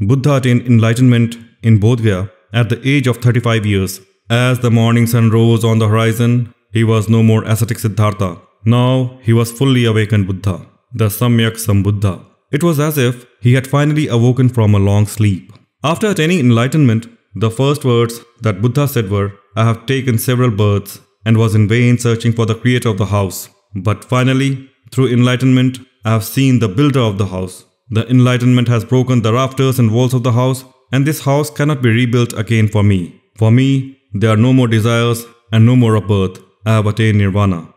Buddha attained enlightenment in Bodhgaya at the age of 35 years. As the morning sun rose on the horizon, he was no more ascetic Siddhartha. Now he was fully awakened Buddha, the Samyak Sambuddha. It was as if he had finally awoken from a long sleep. After attaining enlightenment, the first words that Buddha said were, I have taken several births and was in vain searching for the creator of the house. But finally, through enlightenment, I have seen the builder of the house. The enlightenment has broken the rafters and walls of the house, and this house cannot be rebuilt again for me. For me, there are no more desires and no more of birth. I have attained nirvana.